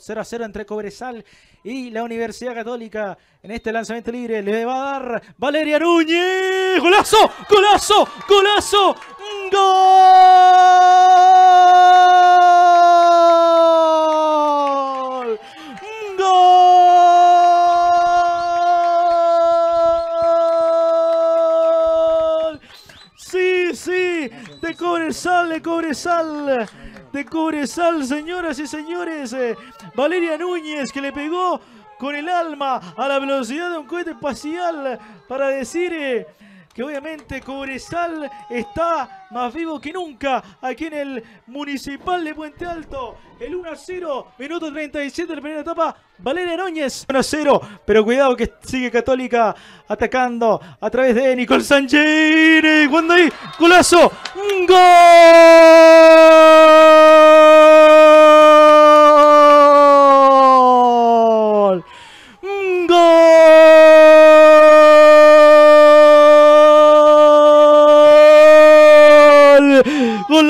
0 a 0 entre Cobresal y la Universidad Católica. En este lanzamiento libre le va a dar Valeria Núñez. ¡Golazo! ¡Golazo! ¡Golazo! ¡Gol! ¡Gol! Sí, sí, de Cobresal, de Cobresal de Cobresal, señoras y señores. Eh, Valeria Núñez que le pegó con el alma a la velocidad de un cohete espacial para decir eh, que obviamente Cobresal está más vivo que nunca aquí en el Municipal de Puente Alto. El 1 a 0, minuto 37 de la primera etapa. Valeria Núñez 1 a 0, pero cuidado que sigue Católica atacando a través de Nicole Sánchez. Cuando ahí, golazo, gol.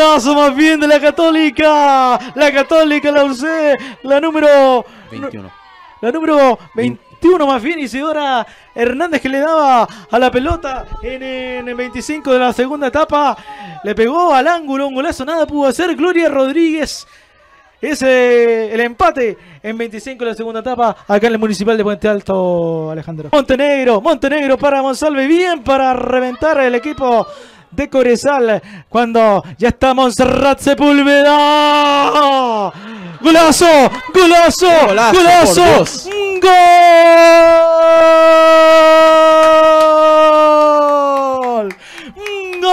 Golazo más bien de la Católica. La Católica, la usé. La número 21. La número 21 más bien Isidora Hernández que le daba a la pelota en el 25 de la segunda etapa. Le pegó al ángulo, un golazo, nada pudo hacer. Gloria Rodríguez. Es el empate en 25 de la segunda etapa acá en el Municipal de Puente Alto, Alejandro. Montenegro, Montenegro para Monsalve, bien para reventar el equipo de Corezal cuando ya está Montserrat Sepúlveda. ¡Golazo! ¡Golazo! ¡Golazo! ¡Golazo! ¡Gol! ¡Gol!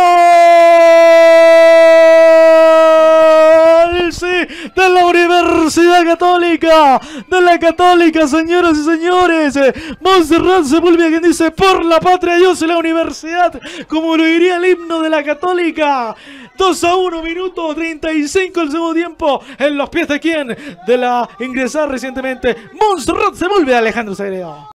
¡Sí! ¡De la Universidad Católica! ¡De la Católica, señoras y señores! Montserrat Sepúlveda quien dice por la patria yo soy la universidad, como lo diría el himno de la Católica. 2 a 1, minuto 35 el segundo tiempo. En los pies de quién? De la ingresar recientemente. Montserrat Sepúlveda, Alejandro Sagredo.